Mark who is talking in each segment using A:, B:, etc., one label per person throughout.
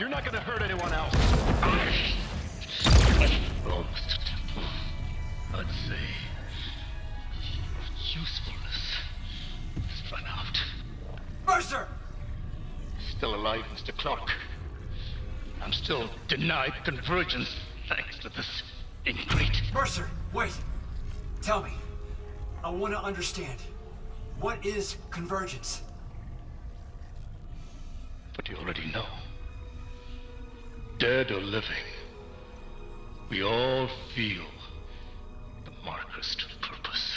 A: You're not gonna hurt anyone else.
B: Oh, Mr. Temple. I'd say usefulness has run out.
C: Mercer!
B: Still alive, Mr. Clarke. I'm still denied convergence thanks to this ingrate.
C: Mercer, wait. Tell me. I want to understand. What is convergence?
B: But you already know. Dead or living, we all feel the marker's true purpose.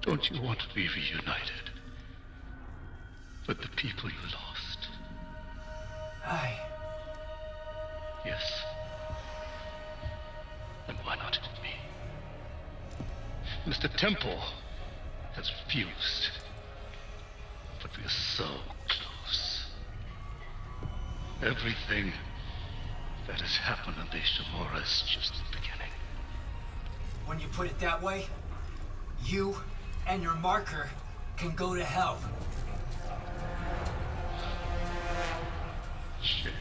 B: Don't you want to be reunited with the people you lost?
C: Aye.
B: Yes. Then why not me? Mr. Temple has refused. But we are so. Everything that has happened on the Ishimura is just the beginning.
C: When you put it that way, you and your marker can go to hell.
B: Shame.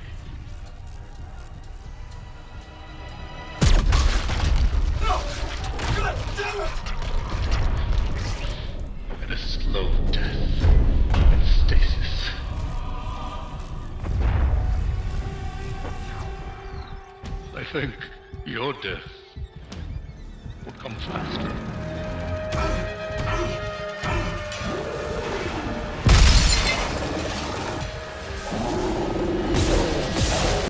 C: No! God damn it!
B: And a slow death I think your death will come faster.